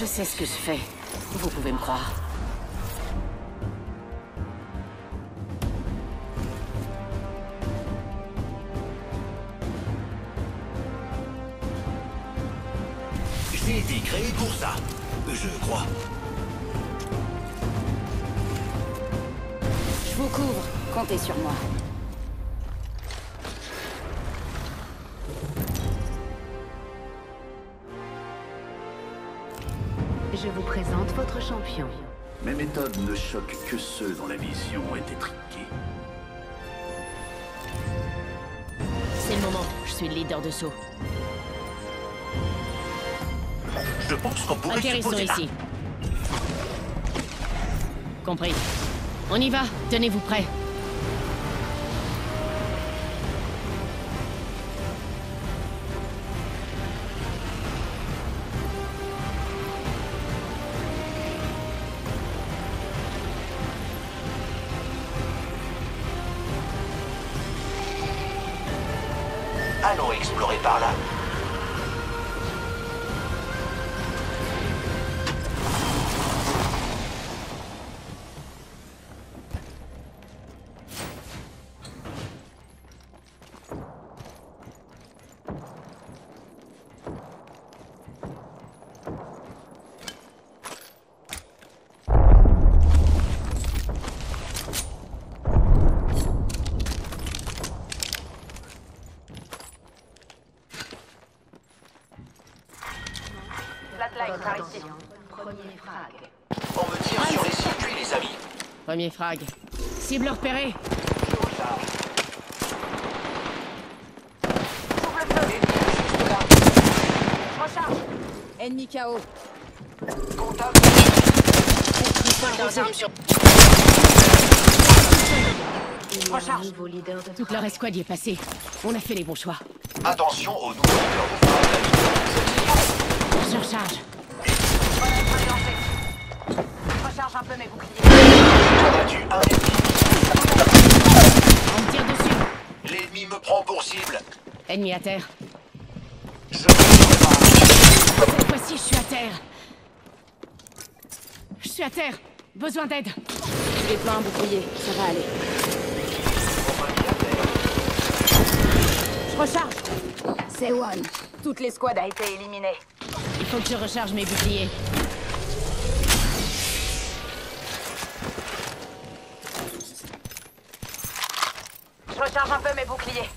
Je sais ce que je fais. Vous pouvez me croire. J'ai été créé pour ça, je crois. Je vous couvre. Comptez sur moi. Votre champion. Mes méthodes ne choquent que ceux dont la vision est étriquée. C'est le moment. Je suis le leader de saut. Je pense qu'on pourrait se Atterrissons là. ici. Compris. On y va. Tenez-vous prêts. Allons explorer par là. Votre attention. Premier frag. On me tire sur les circuits, les amis. Premier frag. Cible repérée. Ennemi KO. Nouveau leader de Toute leur escouade y est passée. On a fait les bons choix. Attention aux nouveaux leaders de. Je recharge. Un peu mes boucliers. Abattu un ennemi. On me tire dessus. L'ennemi me prend pour cible. Ennemi à terre. Je ne pas. Cette fois-ci, je suis à terre. Je suis à terre. Besoin d'aide. Je déploie un bouclier. Ça va aller. Je recharge. C'est One. Toute l'escouade a été éliminée. Il faut que je recharge mes boucliers. Recharge un peu mes boucliers.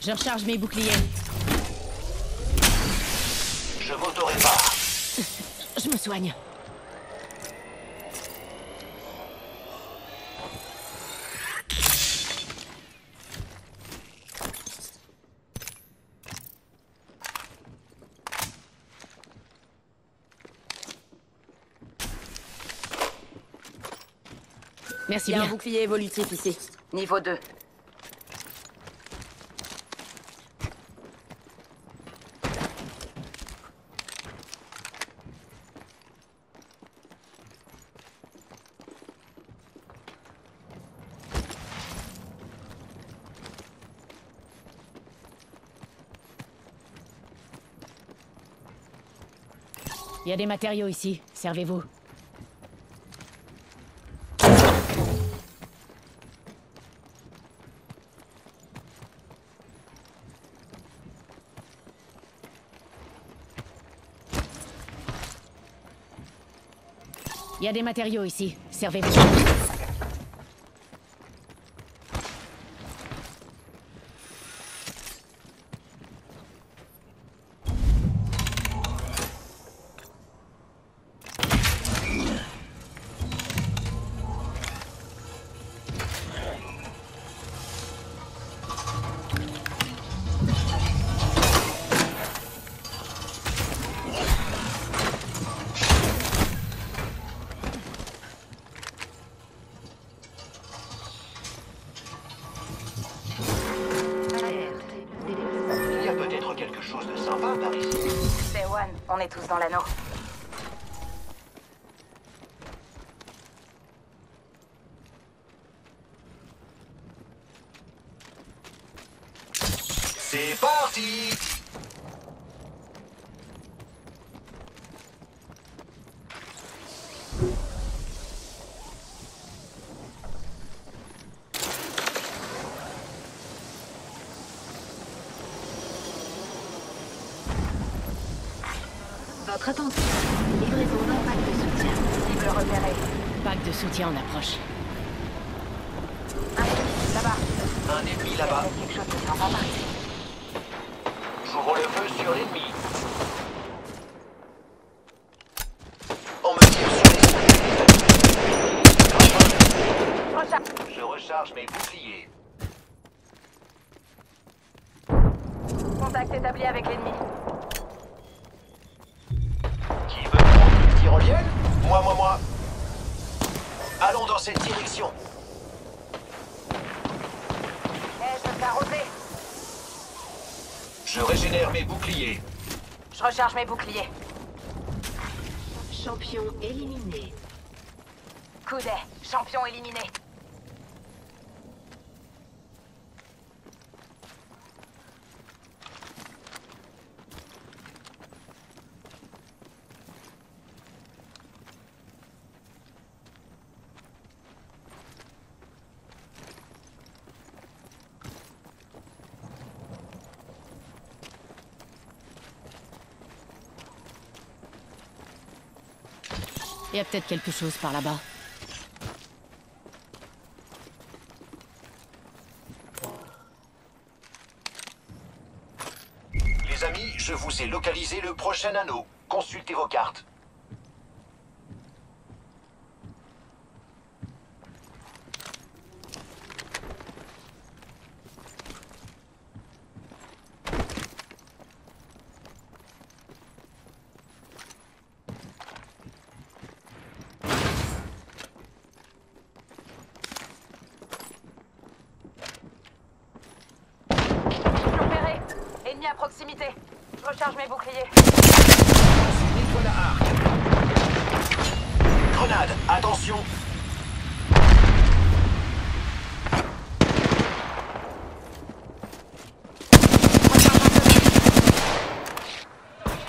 Je recharge mes boucliers. Je voterai pas. Je me soigne. Merci Il y a un bien. bouclier évolutif ici. Niveau 2. Il y a des matériaux ici. Servez-vous. Il y a des matériaux ici. Servez-vous. Tous dans l'anneau. C'est parti Votre attention. Livraison d'un pack de soutien. Cible repérée. Pack de soutien en approche. Un ennemi, là-bas. Un ennemi là-bas. Quelque chose qui s'en va partir. J'ouvre le feu sur l'ennemi. On me tire sur les Recharge. Je recharge mes boucliers. Contact établi avec l'ennemi. Tyrolienne Moi, moi, moi. Allons dans cette direction. Eh, je. Je régénère mes boucliers. Je recharge mes boucliers. Champion éliminé. Coudet. Champion éliminé. Il y a peut-être quelque chose par là-bas. Les amis, je vous ai localisé le prochain anneau. Consultez vos cartes. Repéré. Ennemi à proximité. Je recharge mes boucliers. Nettoie la arc. Grenade, attention.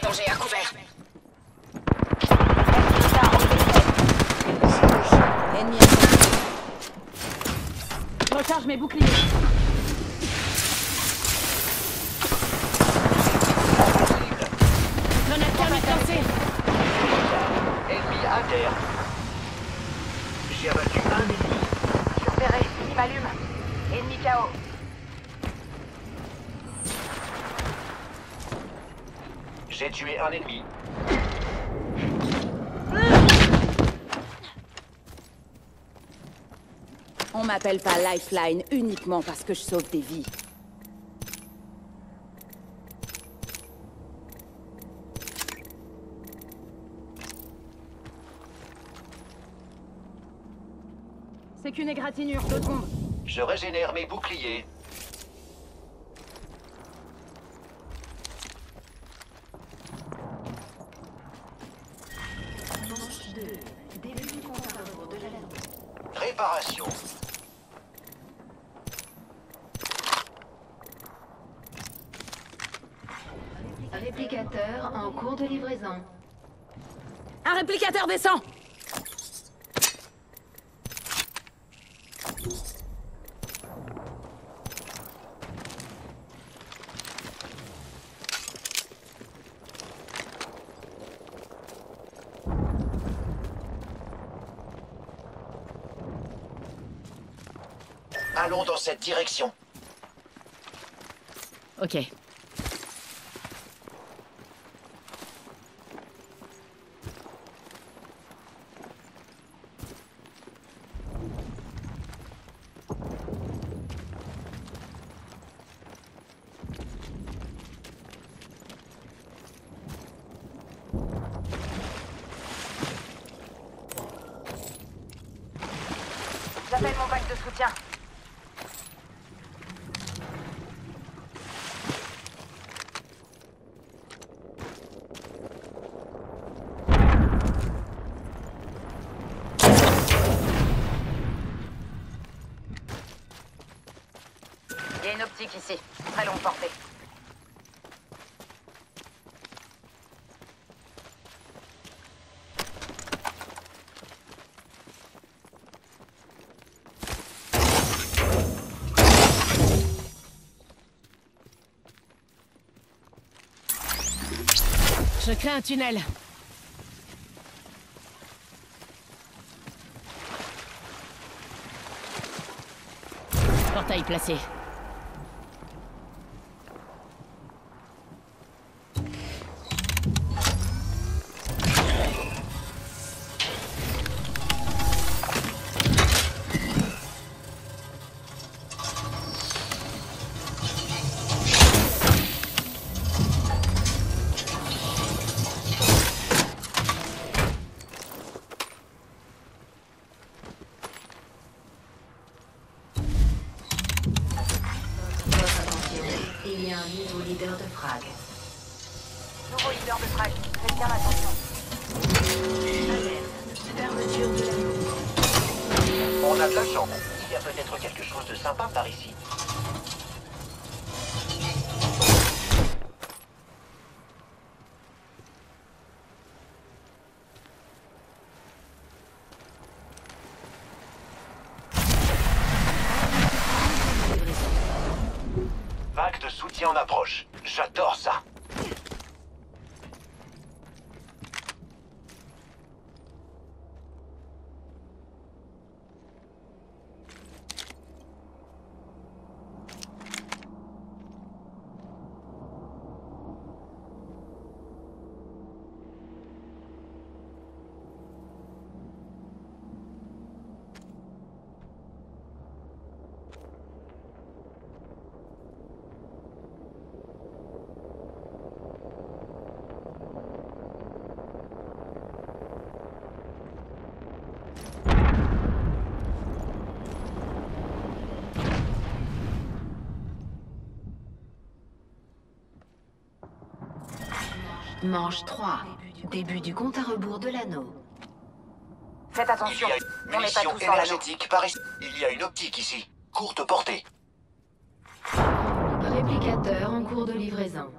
Danger à couvert. Ennemi à terre. Je recharge mes boucliers. M'allume. Ennemi KO. J'ai tué un ennemi. On m'appelle pas Lifeline uniquement parce que je sauve des vies. C'est qu'une égratignure, deux secondes. Je régénère mes boucliers. Manche 2. Début du compte à rebours de l'anneau. Réparation. Réplicateur en cours de livraison. Un réplicateur descend Allons dans cette direction. Ok. une optique ici. Très longue portée. Je crée un tunnel. Portail placé. Nouveau leader de frag. Nouveau leader de frag. Faites bien attention. Alerte, fermeture de la On a de la chance. Il y a peut-être quelque chose de sympa par ici. Vague de soutien en approche. J'adore ça. Manche 3. Début du compte à rebours de l'anneau. Faites Il attention. y a une On n'est pas tous dans l'anneau. énergétique par ici. Il y a une optique ici. Courte portée. Réplicateur en cours de livraison.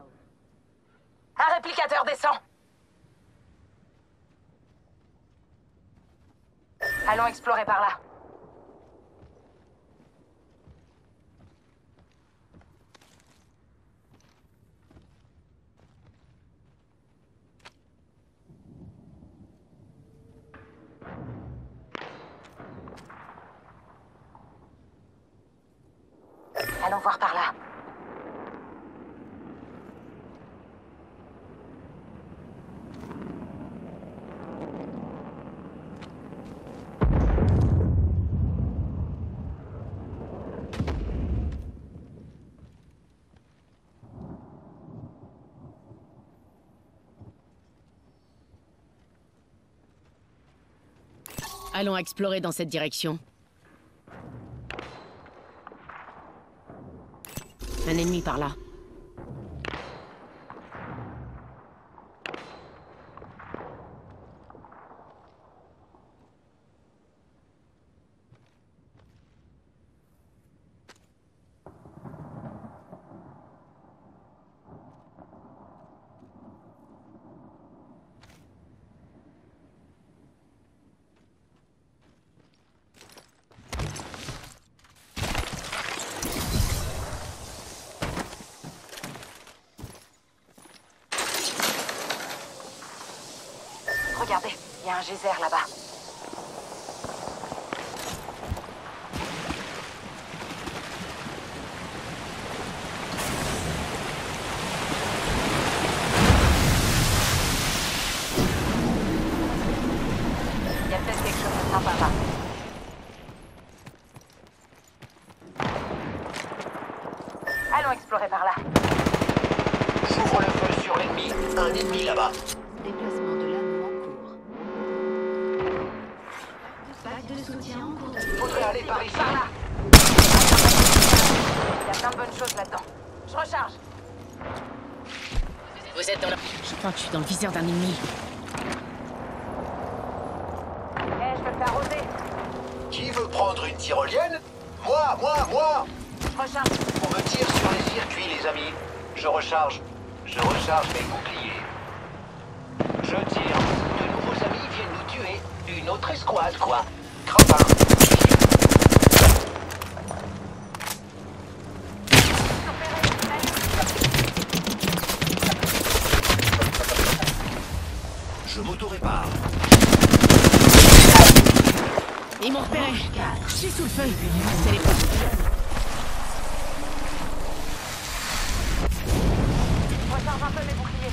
Un réplicateur descend. Allons explorer par là. Allons voir par là. Allons explorer dans cette direction. Un ennemi par là. Regardez, il y a un geyser là-bas. Il y a peut-être quelque chose de sympa là. Allons explorer par là. J'ouvre le feu sur l'ennemi. Un ennemi là-bas. Déplacement Par là. Il y a plein de bonnes choses là-dedans. Je recharge. Vous êtes dans le... Je crois que je suis dans le viseur d'un ennemi. Eh, je peux le faire rôder. Qui veut prendre une tyrolienne Moi, moi, moi Je recharge. On me tire sur les circuits, les amis. Je recharge. Je recharge mes boucliers. Je tire. De nouveaux amis viennent nous tuer. Une autre escouade, quoi. Crapin. Ils m'ont repéré. Je suis sous le feu. Téléphone. Recharge un peu mes boucliers.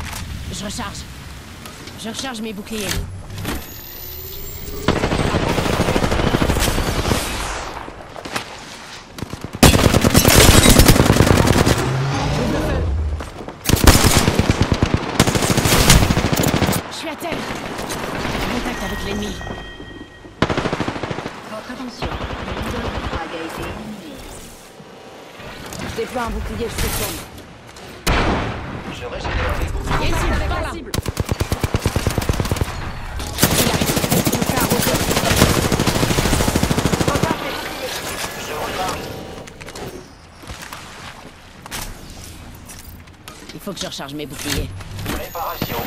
Je recharge. Je recharge mes boucliers. Je suis à terre. Contact avec l'ennemi. Votre attention. Le leader de frag a été éliminé. Je déploie un bouclier, je te. Je régénère mes boucliers. Cible recharge. Il faut que je recharge mes boucliers. Réparation.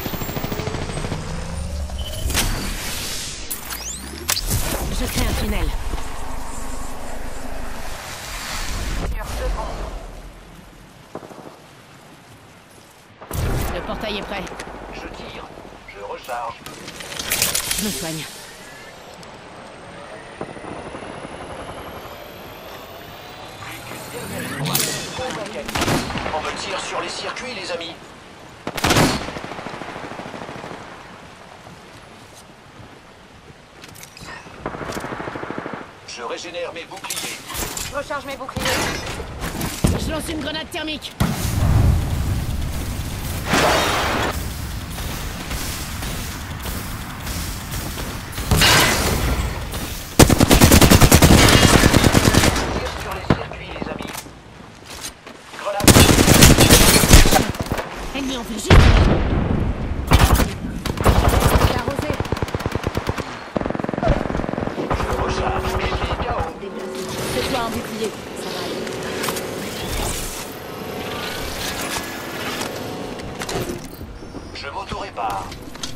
Je crée un tunnel. Sur secondes. Le portail est prêt. Je tire. Je recharge. Je me soigne. On me tire sur les circuits, les amis. Je régénère mes boucliers. Je recharge mes boucliers. Je lance une grenade thermique.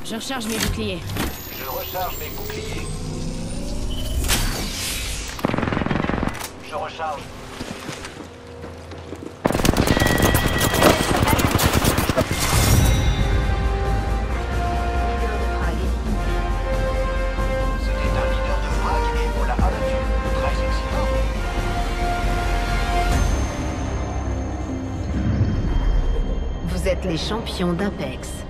Je recharge mes boucliers. Je recharge mes boucliers. Je recharge. Vous êtes les champions d'Apex.